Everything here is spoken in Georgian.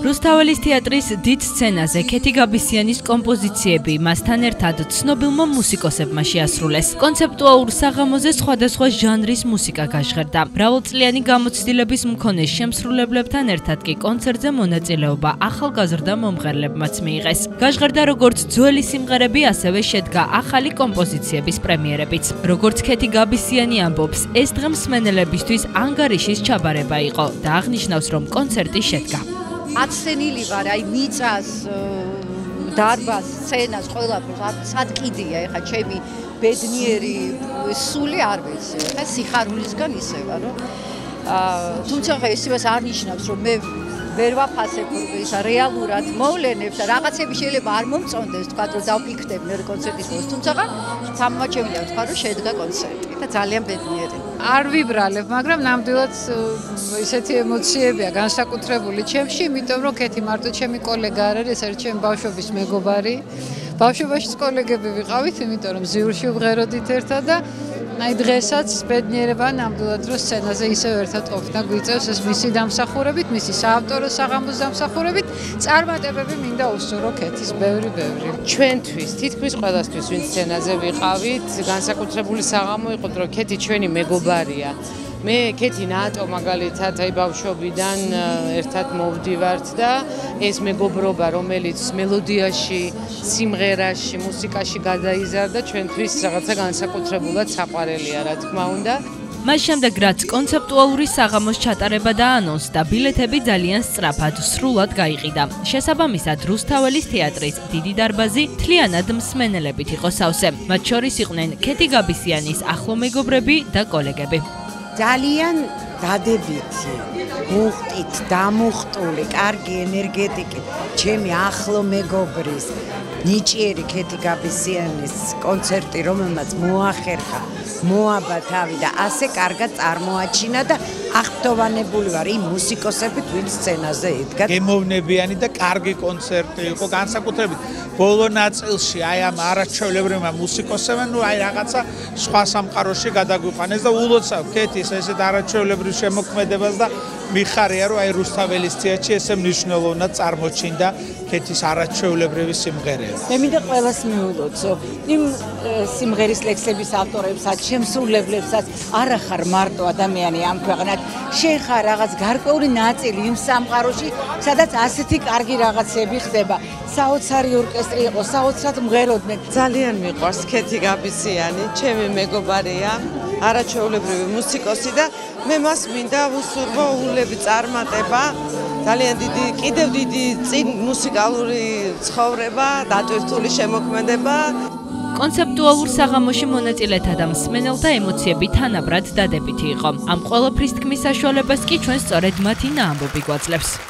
რუსთაველის თეატრის დიდ სცენაზე ქეთი გაბისიანის კომპოზიციები მასთან ერთად ცნობილმა მუსიკოსებმა შეასრულეს. კონცეპტუალურ საღამოზე სხვადასხვა ჟანრის მუსიკა გაჟღერდა. მრავალწლიანი გამოცდილების მქონე შემსრულებლებთან ერთად კი კონცერტზე მონაწილეობა ახალგაზრდა მომღერლებმაც მიიღეს. გაჟღერდა როგორც ძველი სიმღერები, ასევე შედგა ახალი კომპოზიციების პრემიერებიც. როგორც ქეთი გაბისიანი ამბობს, ეს დღე მსმენელებისთვის ანგარიშის ჩაბარება იყო და აღნიშნავს, რომ კონცერტი შედგა. აცენილი ვარ აი მიწას დარბას სცენას ყველაფერს სადგიდია ეხა ჩემი ბედნიერი სული არ ვიცი ეხა სიხარულისგან ისევა რომ აა თუმცა ხა ეს იმას არ ნიშნავს რომ მე ვერ ვაფასებ ისა რეალურად მოვლენებს. და რაღაცები შეიძლება არ მომწონდეს თქვა რომ დავფიქრდები მე კონცერტის დროს. თუმცა სამმაჩემია თქვა რომ შედგა კონცერტი და ძალიან ბედნიერი. არ ვიბრალებ მაგრამ ნამდვილად ისეთი ემოციებია განსაკუთრებული ჩემში იმიტომ რომ კეთი მარტო ჩემი კოლეგა არ არის ეს არის ჩემი ბავშვობის მეგობარი. ბავშვობაში კოლეგები ვიყავით იმიტომ რომ ზიურში ვღეროდით ერთად და აი დღესაც ბედნიერება ნამდვილად რომ სცენაზე ისევ ერთად ყოფნა გვიწევს ეს მისი დამსახურებით, მისი საავტორო საღამოს დამსახურებით, წარმატებები მინდა უსურო ქეთის ბევრი ბევრი. ჩვენთვის, თითქმის ყველასთვის ვინ სცენაზე ვიყავით, განსაკუთრებული საღამო იყო, რომ ქეთი ჩვენი მეგობარია. მე კეთი ნატო მაგალითად აი ბავშვობიდან ერთად მოვდივართ და ეს მეგობრობა რომელიც მელოდიაში, სიმღერაში, მუსიკაში გადაიზარდა ჩვენთვის რაღაცა განსაკუთრებულად საყვარელია რა თქმა უნდა. მას შემდეგ რაც კონცეპტუალური საღამოს ჩატარება დაანონსდა, ბილეთები ძალიან სწრაფად, სრულად გაიყიდა. შესაბამისად, რუსთაველის თეატრის დიდი დარბაზი თლიანად მსმენელებით იყო სავსე. მათ შორის იყვნენ ქეთი გაბისიანის ახლო მეგობრები და კოლეგები. ძალიან დადებითი, მუხტით, დამუხტული, კარგი ენერგეტიკით, ჩემი ახლო მეგობრის ნიჭიერი ქეთი გაბისიანის კონცერტი, რომელმაც მოახერხა მოაბა თავი და ასე კარგად წარმოაჩინა და აღფრთოვანებული ვარ იმ მუსიკოსებით, ვინც სცენაზე იდგა. გემოვნებიანი და კარგი კონცერტი იყო, განსაკუთრებით ბოლო ნაწილში აი ამ არაჩვეულებრივმა მუსიკოსებმა, ну აი რაღაცა სხვა სამყაროში გადაგვიყვანეს და ულოცავ ქეთის ესეთ არაჩვეულებრივ შემოქმედებას და მიხარია რომ აი რუსთაველის თეატრში ესე მნიშვნელოვნად წარმოჩინდა ქეთის არაჩვეულებრივი სიმღერები. მე მინდა ყველას მიულოცო იმ სიმღერის ლექსების ავტორებსაც, შემსრულებლებსაც, არა ხარ მარტო ადამიანი ამ ქვეყნად, შენ ხარ რაღაც გარკვეული ნაწილი იმ სამყაროში, სადაც ასეთი კარგი რაღაცები ხდება. საოცარი ორკესტრი იყო, საოცრად მღეროდნენ. ძალიან მიყვარს ქეთი გაბისიანი, ჩემი მეგობარია, არაჩვეულებრივი მუსიკოსი და მე მას მინდა უსურვო ულები წარმატება. ძალიან დიდი, კიდევ დიდი წინ მუსიკალური ცხოვრება, დატვირთული შემოქმედება. კონცეპტუალურ საღამოში მონაწილეთა და მსმენელთა ემოციები თანაბრად დადებითი იყო. ამ ყველაფრის თქმის საშუალებას კი ჩვენ სწორედ მათი ნაამბობი გვაძლევს.